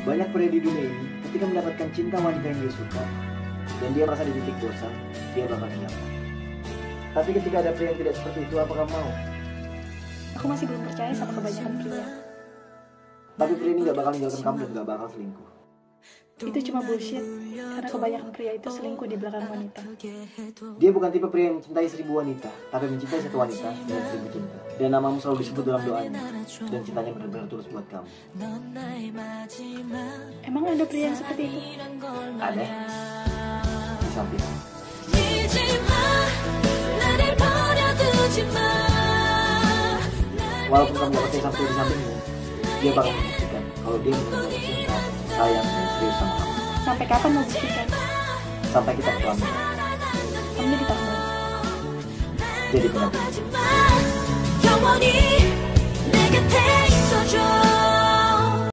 Banyak pria di dunia ini ketika mendapatkan cinta wanita yang dia suka dan dia merasa di titik bosan, dia bakal hilang. Tapi ketika ada pria yang tidak seperti itu, apa kamu mau? Aku masih belum percaya sama kebanyakan pria. Tapi pria ini gak bakal ninggalkan kamu dan gak bakal selingkuh. Itu cuma bullshit, karena kebanyakan pria itu selingkuh di belakang wanita. Dia bukan tipe pria yang mencintai seribu wanita, tapi mencintai satu wanita dengan seribu cinta. Dan namamu selalu disebut dalam doanya, dan cintanya benar-benar tulus buat kamu. Emang ada pria yang seperti itu? Ada di samping. Walaupun kamu percaya sampai di sampingmu, dia bakal membuktikan kalau dia benar-benar cinta, sayang, dan serius sama kamu. Sampai kapan mau buktikan? Sampai kita bertemu. Kamu jadi tahu. Jadi benar-benar.